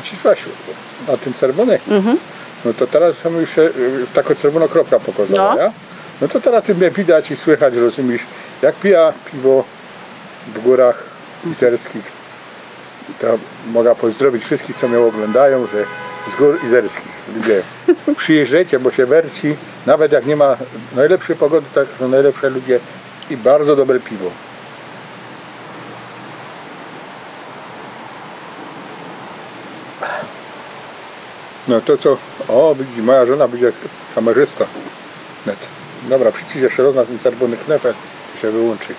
przycisłaś na tym czerwony. Mhm. No to teraz są już e, taka czerwona kropka pokazała, No. ja? No to teraz ty mnie widać i słychać, rozumiesz, jak pija piwo w górach izerskich. To mogę pozdrowić wszystkich, co mnie oglądają, że z gór izerskich. Ludzie, przyjeżdżajcie, bo się werci. Nawet jak nie ma najlepszej pogody, tak są najlepsze ludzie i bardzo dobre piwo. No to co? O, widzisz, moja żona będzie kamerzysta. Net. Dobra, przycisz jeszcze raz na ten czerwony knefel się wyłączy.